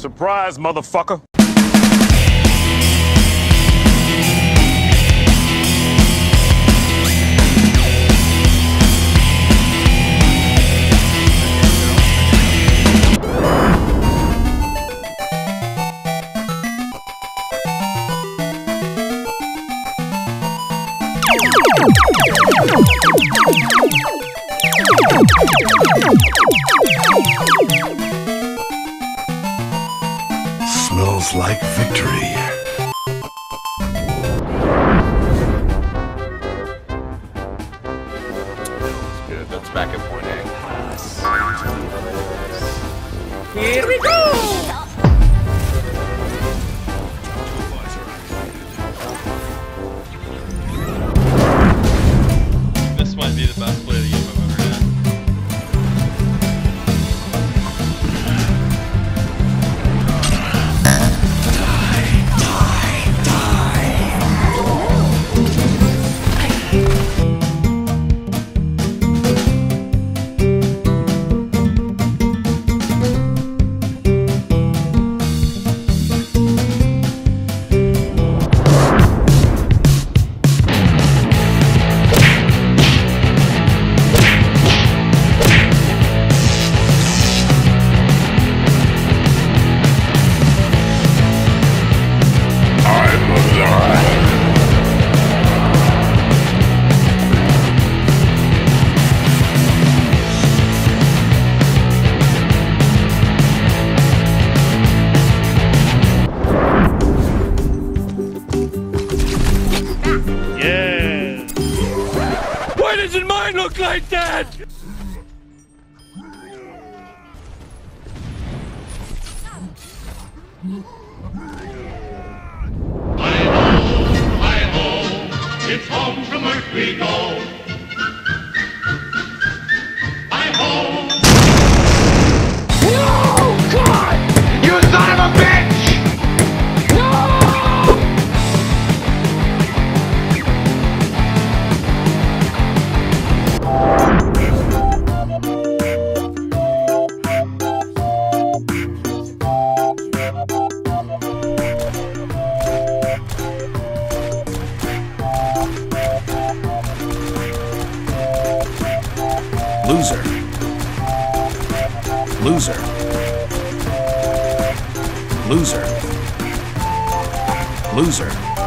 Surprise, motherfucker. Here we go! dead! Loser. Loser. Loser. Loser.